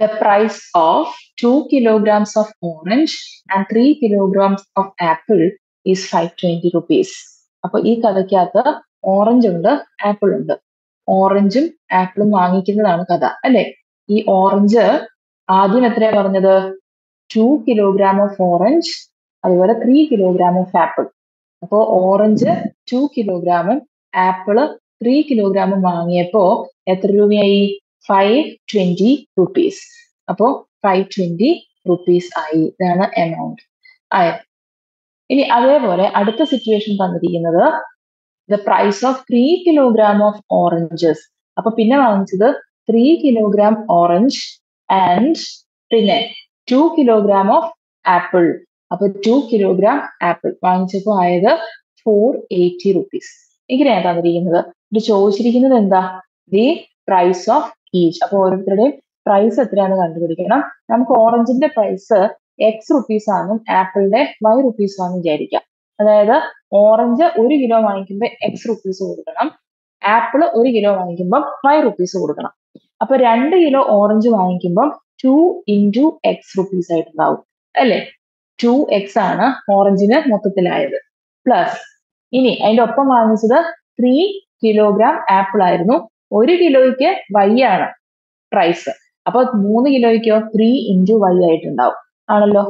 the price of 2 kilograms of orange and 3 kilograms of apple is 520 rupees. അപ്പോൾ ഈ കഥയ്ക്കകത്ത് orange ഉണ്ട് apple ഉണ്ട്. ഓറഞ്ചും ആപ്പിളും വാങ്ങിക്കുന്നതാണ് കഥ അല്ലെ? ഈ ഓറഞ്ച് ആദ്യം എത്രയാ പറഞ്ഞത്? ടു കിലോഗ്രാം ഓഫ് ഓറഞ്ച് അതുപോലെ ത്രീ കിലോഗ്രാം ഓഫ് ആപ്പിൾ അപ്പോൾ ഓറഞ്ച് ടു കിലോഗ്രാമും ആപ്പിൾ ത്രീ കിലോഗ്രാമും വാങ്ങിയപ്പോ എത്ര രൂപയായി? ഫൈവ് ട്വന്റി റുപ്പീസ് അപ്പോ ഫൈവ് ട്വന്റി റുപ്പീസ് ആയി. ഇതാണ് എമൗണ്ട് ആയത് ഇനി അതേപോലെ അടുത്ത സിറ്റുവേഷൻ തന്നിരിക്കുന്നത് the price of three kilogram of oranges അപ്പൊ പിന്നെ വാങ്ങിച്ചത് ത്രീ കിലോഗ്രാം ഓറഞ്ച് ആൻഡ് പിന്നെ ടു കിലോഗ്രാം ഓഫ് ആപ്പിൾ അപ്പൊ ടു കിലോഗ്രാം ആപ്പിൾ വാങ്ങിച്ചപ്പോൾ ആയത് ഫോർ എയ്റ്റി റുപ്പീസ് ഇങ്ങനെയാണ് തന്നിരിക്കുന്നത്. ഇത് ചോദിച്ചിരിക്കുന്നത് എന്താ? ദി പ്രൈസ് ഓഫ് ഈച്ച് അപ്പൊ ഓരോരുത്തരുടെയും പ്രൈസ് എത്രയാണ് കണ്ടുപിടിക്കണം. നമുക്ക് ഓറഞ്ചിന്റെ പ്രൈസ് എക്സ് റുപ്പീസ് ആണെന്നും ആപ്പിളിന്റെ വൈ റുപ്പീസ് ആണെന്നും വിചാരിക്കാം. അതായത് ഓറഞ്ച് ഒരു കിലോ വാങ്ങിക്കുമ്പോൾ എക്സ് റുപ്പീസ് കൊടുക്കണം. ആപ്പിൾ ഒരു കിലോ വാങ്ങിക്കുമ്പോൾ വൈ റുപ്പീസ് കൊടുക്കണം. അപ്പൊ രണ്ട് കിലോ ഓറഞ്ച് വാങ്ങിക്കുമ്പോൾ ടു ഇന്റു എക്സ് റുപ്പീസ് ആയിട്ടുണ്ടാവും. അല്ലേ? ടു എക്സ് ആണ് ഓറഞ്ചിന് മൊത്തത്തിലായത്. പ്ലസ് ഇനി അതിന്റെ ഒപ്പം വാങ്ങിച്ചത് ത്രീ കിലോഗ്രാം ആപ്പിൾ ആയിരുന്നു. ഒരു കിലോയ്ക്ക് വൈ ആണ് പ്രൈസ് അപ്പൊ മൂന്ന് കിലോയ്ക്കോ ത്രീ ഇന്റു വൈ ആയിട്ടുണ്ടാവും. ആണല്ലോ?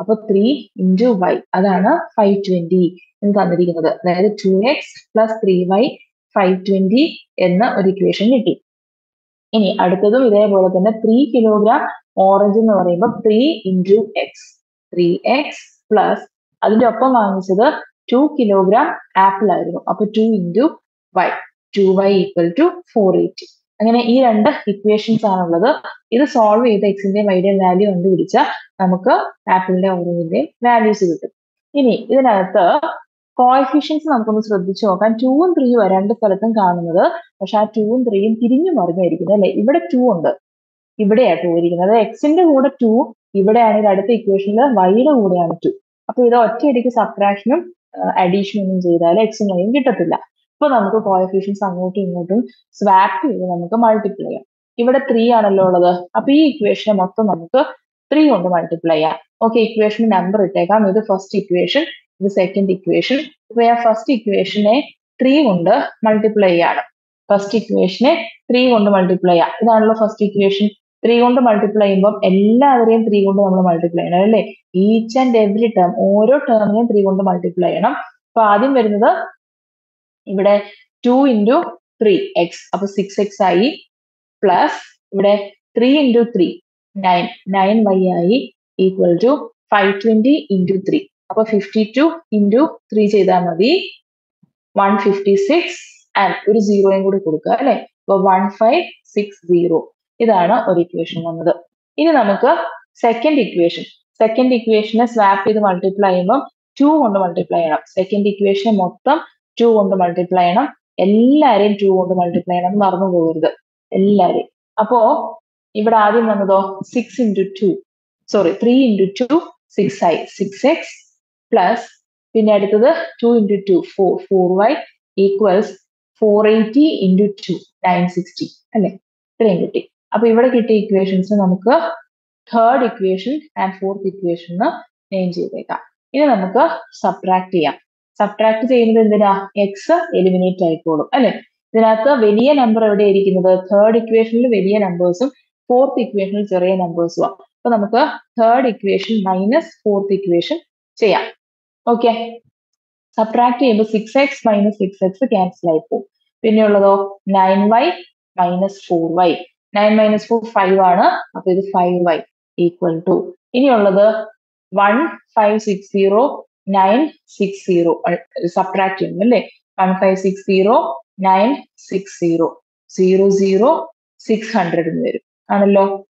അപ്പൊ ത്രീ ഇന്റു വൈ അതാണ് ഫൈവ് ട്വന്റി എന്ന് തന്നിരിക്കുന്നത്. അതായത് two X plus three Y five twenty എന്ന ഒരു ഇക്വേഷൻ കിട്ടി. ഇനി അടുത്തതും ഇതേപോലെ തന്നെ ത്രീ കിലോഗ്രാം ഓറഞ്ച് എന്ന് പറയുമ്പോൾ three into X three X plus അതിന്റെ ഒപ്പം വാങ്ങിച്ചത് ടു കിലോഗ്രാം ആപ്പിൾ ആയിരുന്നു. അപ്പൊ two into Y two Y equal to four eighty അങ്ങനെ ഈ രണ്ട് ഇക്വേഷൻസ് ആണുള്ളത്. ഇത് സോൾവ് ചെയ്ത് എക്സിന്റെ വൈയുടെ വാല്യൂ കണ്ടുപിടിച്ചാൽ നമുക്ക് ആപ്പിളിന്റെ ഓറഞ്ചിന്റെ വാല്യൂസ് കിട്ടും. ഇനി ഇതിനകത്ത് കോഎഫിഷ്യൻസ് നമുക്കൊന്ന് ശ്രദ്ധിച്ചു നോക്കാം. ടൂവും ത്രീയും രണ്ട് സ്ഥലത്തും കാണുന്നത്. പക്ഷെ ആ ടൂവും ത്രീയും തിരിഞ്ഞു മറിഞ്ഞായിരിക്കുന്നത് അല്ലെ? ഇവിടെ ടു ഉണ്ട്. ഇവിടെയാണ് ടു ഇരിക്കുന്നത്. എക്സിന്റെ കൂടെ ടു ഇവിടെയാണെങ്കിൽ അടുത്ത ഇക്വേഷനിൽ വൈയുടെ കൂടെയാണ് ടു അപ്പൊ ഇത് ഒറ്റയടിക്ക് സബ്ട്രാക്ഷനും അഡീഷനും ചെയ്താൽ എക്സും വൈയും കിട്ടത്തില്ല. ഇപ്പൊ നമുക്ക് കോയഫിഷ്യൻസ് അങ്ങോട്ടും ഇങ്ങോട്ടും സ്വാപ്പ് ചെയ്ത് നമുക്ക് മൾട്ടിപ്ലൈ ചെയ്യാം. ഇവിടെ ത്രീ ആണല്ലോ ഉള്ളത്. അപ്പൊ ഈ ഇക്വേഷനെ മൊത്തം നമുക്ക് ത്രീ കൊണ്ട് മൾട്ടിപ്ലൈ ചെയ്യാം. ഓക്കെ ഇക്വേഷൻ നമ്പർ ഇട്ടേക്കാം. ഇത് ഫസ്റ്റ് ഇക്വേഷൻ ഇത് സെക്കൻഡ് ഇക്വേഷൻ ഇപ്പൊ ആ ഫസ്റ്റ് ഇക്വേഷനെ ത്രീ കൊണ്ട് മൾട്ടിപ്ലൈ ചെയ്യാണ്. ഫസ്റ്റ് ഇക്വേഷനെ ത്രീ കൊണ്ട് മൾട്ടിപ്ലൈ ചെയ്യാം. ഇതാണല്ലോ ഫസ്റ്റ് ഇക്വേഷൻ ത്രീ കൊണ്ട് മൾട്ടിപ്ലൈ ചെയ്യുമ്പോൾ എല്ലാവരെയും ത്രീ കൊണ്ട് നമ്മൾ മൾട്ടിപ്ലൈ ചെയ്യണം അല്ലേ? ഈച്ച് ആൻഡ് എവറി ടേം ഓരോ ടേമിനെയും ത്രീ കൊണ്ട് മൾട്ടിപ്ലൈ ചെയ്യണം. അപ്പൊ ആദ്യം വരുന്നത് ഇവിടെ ടു ഇന്റു ത്രീ എക്സ് അപ്പൊ സിക്സ് എക്സ് ആയി പ്ലസ് ഇവിടെ three into three nine nine Y ആയി equal to five twenty into three അപ്പൊ ഫിഫ്റ്റി ടു ഇന്റു ത്രീ ചെയ്താൽ മതി. വൺ ഫിഫ്റ്റി സിക്സ് ആൻഡ് ഒരു സീറോയും കൂടി കൊടുക്കുക അല്ലെ? അപ്പൊ വൺ ഫൈവ് സിക്സ് സീറോ ഇതാണ് ഒരു ഇക്വേഷൻ വന്നത്. ഇനി നമുക്ക് സെക്കൻഡ് ഇക്വേഷൻ സെക്കൻഡ് ഇക്വേഷനെ സ്വാപ്പ് ചെയ്ത് മൾട്ടിപ്ലൈ ചെയ്യുമ്പോൾ ടു കൊണ്ട് മൾട്ടിപ്ലൈ ചെയ്യണം. സെക്കൻഡ് ഇക്വേഷനെ മൊത്തം ടു കൊണ്ട് മൾട്ടിപ്ലൈ ചെയ്യണം. എല്ലാരെയും ടു കൊണ്ട് മൾട്ടിപ്ലൈ ചെയ്യണം എന്ന് മറന്നു പോകരുത്. എല്ലാരെയും. അപ്പോ ഇവിടെ ആദ്യം വന്നതോ six into two sorry three into two six ആയി. സിക്സ് എക്സ് പ്ലസ് പിന്നെ അടുത്തത് two into two four four Y equals four eighty into two nine sixty അല്ലെ? ഇത്രയും കിട്ടി. അപ്പൊ ഇവിടെ കിട്ടിയ ഇക്വേഷൻസ് നമുക്ക് third equation and fourth equation name ചെയ്തേക്കാം. ഇനി നമുക്ക് സബ്ട്രാക്ട് ചെയ്യാം. സബ്ട്രാക്ട് ചെയ്യുന്നത് എന്തിനാ? എക്സ് എലിമിനേറ്റ് ആയിക്കോളും അല്ലെ? ഇതിനകത്ത് വലിയ നമ്പർ എവിടെ ഇരിക്കുന്നത് തേർഡ് ഇക്വേഷനിൽ വലിയ നമ്പേഴ്സും ഫോർത്ത് ഇക്വേഷനിൽ ചെറിയ നമ്പേഴ്സും ആണ്. അപ്പൊ നമുക്ക് third equation minus fourth equation ചെയ്യാം. ഓക്കെ സബ്ട്രാക്ട് ചെയ്യുമ്പോൾ six X minus six X cancel ആയി പോകും. പിന്നെയുള്ളതോ nine Y minus four Y nine minus four five ആണ്. അപ്പൊ ഇത് ഫൈവ് വൈ ഈക്വൽ ടു ഇനിയുള്ളത് one five six zero nine six zero subtract ചെയ്യുന്നു അല്ലേ? One five six zero nine six zero zero zero six hundred എന്ന് വരും. ആണല്ലോ?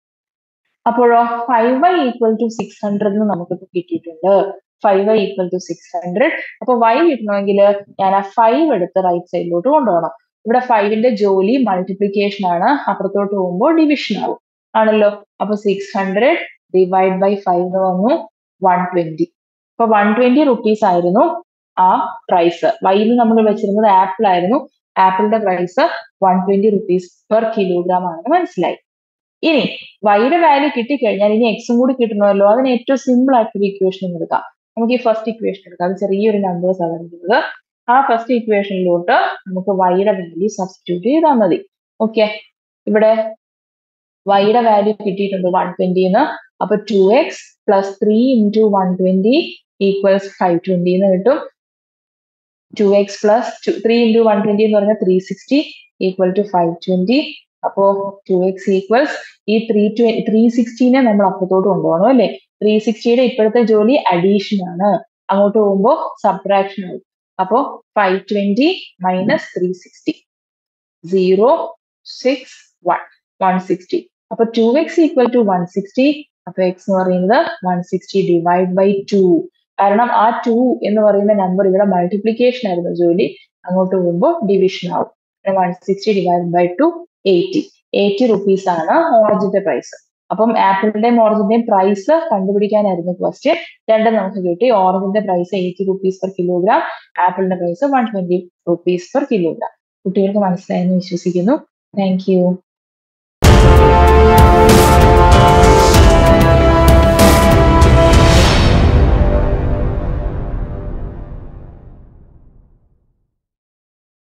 അപ്പോഴോ five Y equal to six hundred എന്ന് നമുക്കിപ്പോ കിട്ടിയിട്ടുണ്ട്. Five Y equal to six hundred അപ്പൊ Y കിട്ടണമെങ്കിൽ ഞാൻ ആ ഫൈവ് എടുത്ത് റൈറ്റ് സൈഡിലോട്ട് കൊണ്ടുപോകണം. ഇവിടെ ഫൈവിന്റെ ജോലി മൾട്ടിപ്ലിക്കേഷൻ ആണ്. അപ്പുറത്തോട്ട് പോകുമ്പോൾ ഡിവിഷൻ ആവും. ആണല്ലോ? അപ്പൊ six hundred divide by five എന്ന് വന്നു വൺ ട്വന്റി അപ്പൊ വൺ ട്വന്റി റുപ്പീസ് ആയിരുന്നു ആ പ്രൈസ് വൈയിൽ നമ്മൾ വെച്ചിരുന്നത് ആപ്പിൾ ആയിരുന്നു. ആപ്പിളിന്റെ price one twenty rupees per kilogram ആണെന്ന് മനസ്സിലായി. ഇനി വൈയുടെ വാല്യൂ കിട്ടിക്കഴിഞ്ഞാൽ ഇനി എക്സും കൂടി കിട്ടണമല്ലോ അതിന് ഏറ്റവും സിമ്പിൾ ആയിട്ടൊരു ഇക്വേഷൻ എടുക്കാം. നമുക്ക് ഈ ഫസ്റ്റ് ഇക്വേഷൻ എടുക്കാം. അത് ചെറിയൊരു നമ്പേഴ്സ് ആണ് വരുന്നത് ആ ഫസ്റ്റ് ഇക്വേഷനിലോട്ട് നമുക്ക് വൈയുടെ വാല്യൂ സബ്സ്റ്റിറ്റ്യൂട്ട് ചെയ്താൽ മതി. ഓക്കെ ഇവിടെ വൈയുടെ വാല്യൂ കിട്ടിയിട്ടുണ്ട് വൺ ട്വന്റിന്ന് അപ്പൊ two X plus three into one twenty equals five twenty എന്ന് കിട്ടും. Two X plus three into one twenty എന്ന് പറഞ്ഞാൽ three sixty equal to five twenty അപ്പോ ടു എക്സ് ഈക്വൽസ് ഈ ത്രീ ട്വ ത്രീ സിക്സ്റ്റീനെ നമ്മൾ അപ്പുറത്തോട്ട് കൊണ്ടുപോകണം അല്ലെ? ത്രീ സിക്സ്റ്റിയുടെ ഇപ്പോഴത്തെ ജോലി അഡീഷൻ ആണ്. അങ്ങോട്ട് പോകുമ്പോൾ സബ്ട്രാക്ഷൻ ആവും. അപ്പോ five twenty minus three sixty zero six one one sixty അപ്പൊ two X equal to one sixty അപ്പൊ എക്സ് എന്ന് പറയുന്നത് one sixty divide by two കാരണം ആ ടു എന്ന് പറയുന്ന നമ്പർ ഇവിടെ മൾട്ടിപ്ലിക്കേഷൻ ആയിരുന്നു ജോലി. അങ്ങോട്ട് പോകുമ്പോൾ ഡിവിഷൻ ആവും. One sixty divide by two eighty eighty rupees ആണ് ഓറഞ്ചിന്റെ പ്രൈസ് അപ്പം ആപ്പിളിന്റെയും ഓറഞ്ചിന്റെയും പ്രൈസ് കണ്ടുപിടിക്കാനായിരുന്നു ക്വസ്റ്റ്യൻ രണ്ടും നമുക്ക് കിട്ടി. ഓറഞ്ചിന്റെ price eighty rupees per kilogram ആപ്പിളിന്റെ price one twenty rupees per kilogram കുട്ടികൾക്ക് മനസ്സിലായെന്ന് വിശ്വസിക്കുന്നു. Thank you